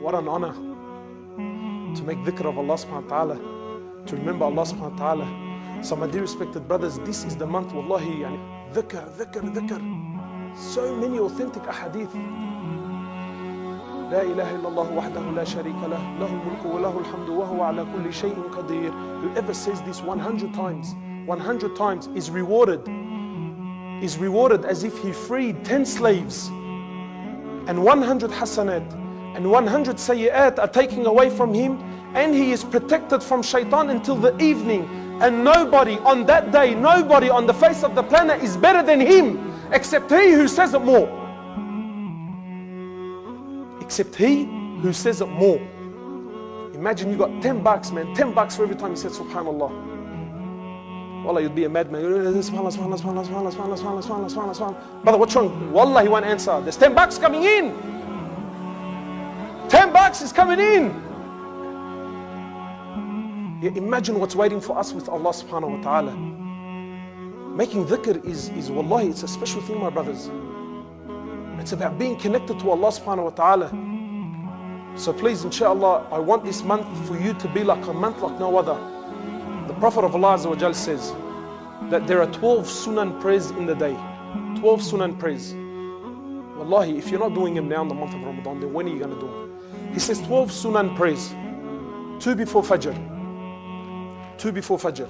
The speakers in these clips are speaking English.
What an honor to make dhikr of Allah subhanahu wa ta'ala, to remember Allah subhanahu wa ta'ala. So my dear respected brothers, this is the month, wallahi, yani, dhikr, dhikr, dhikr. So many authentic ahadith. لا إله إلا الله وحده لا شريك له له الملك وله الحمد وهو على كل شيء قدير Whoever says this 100 times, 100 times is rewarded, is rewarded as if he freed 10 slaves and 100 hasanat and 100 sayyat are taken away from him and he is protected from shaitan until the evening and nobody on that day nobody on the face of the planet is better than him except he who says it more except he who says it more imagine you got 10 bucks man 10 bucks for every time you said subhanallah Wallah, you'd be a madman. Subhanallah, subhanallah, subhanallah, subhanallah, subhanallah, subhanallah, subhanallah, subhanallah. Brother, what's wrong? Wallah, he won't answer. There's 10 bucks coming in. 10 bucks is coming in. Yeah, imagine what's waiting for us with Allah subhanahu wa ta'ala. Making dhikr is, is wallahi, it's a special thing, my brothers. It's about being connected to Allah subhanahu wa ta'ala. So please, inshallah, I want this month for you to be like a month like no other. The Prophet of Allah says that there are 12 sunan prayers in the day. 12 sunan prayers. Wallahi, if you're not doing them now in the month of Ramadan, then when are you going to do them? He says 12 sunan prayers. Two before Fajr. Two before Fajr.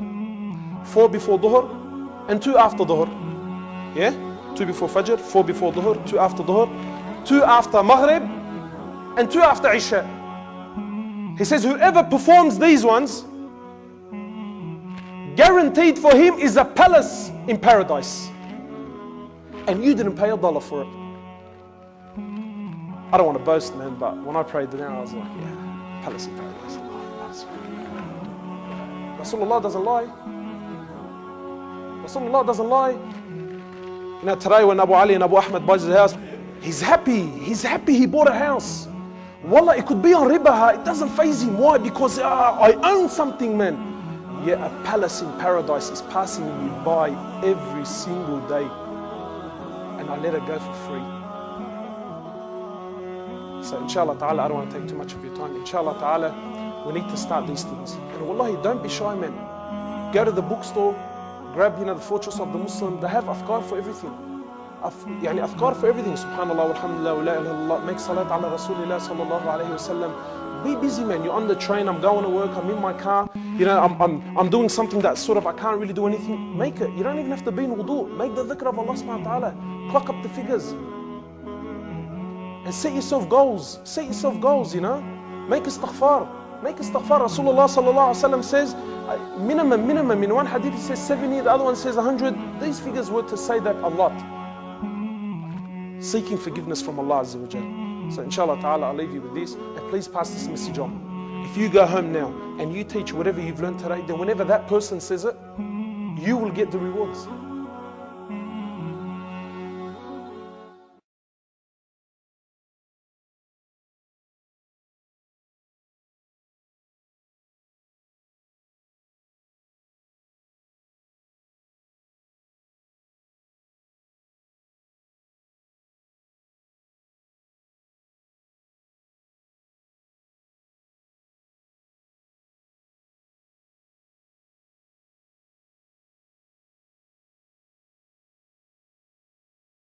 Four before Dhuhr. And two after Dhuhr. Yeah? Two before Fajr, four before Dhuhr, two after Dhuhr, two after Maghrib, and two after Isha. He says, whoever performs these ones, guaranteed for him is a palace in paradise. And you didn't pay a dollar for it. I don't want to boast, man, but when I prayed then I was like, yeah, palace in paradise. Rasulullah doesn't lie. Rasulullah doesn't lie. You know, today when Abu Ali and Abu Ahmed buys his house, he's happy. He's happy he bought a house. Wallah, it could be on riba. It doesn't phase him. Why? Because uh, I own something, man. Yet a palace in paradise is passing me by every single day. And I let it go for free. So inshallah ta'ala, I don't want to take too much of your time. Inshallah ta'ala, we need to start these things. And wallahi, don't be shy, man. Go to the bookstore, grab, you know, the Fortress of the Muslim. They have adhkar for everything. Af يعني adhkar for everything. Subhanallah Alhamdulillah, wa la ilaha make salat ala rasulillah sallallahu alayhi wasallam be busy man. You're on the train. I'm going to work. I'm in my car. You know I'm, I'm, I'm doing something that sort of I can't really do anything. Make it. You don't even have to be in wudu. Make the dhikr of Allah subhanahu wa ta'ala. Clock up the figures. And set yourself goals. Set yourself goals, you know. Make istighfar. Make istighfar. Rasulullah sallallahu alayhi wa says, minimum, minimum. In one hadith he says 70, the other one says 100. These figures were to say that a lot. Seeking forgiveness from Allah Azza wa Jalla. So inshallah ta'ala, I'll leave you with this. And please pass this message on. If you go home now and you teach whatever you've learned today, then whenever that person says it, you will get the rewards.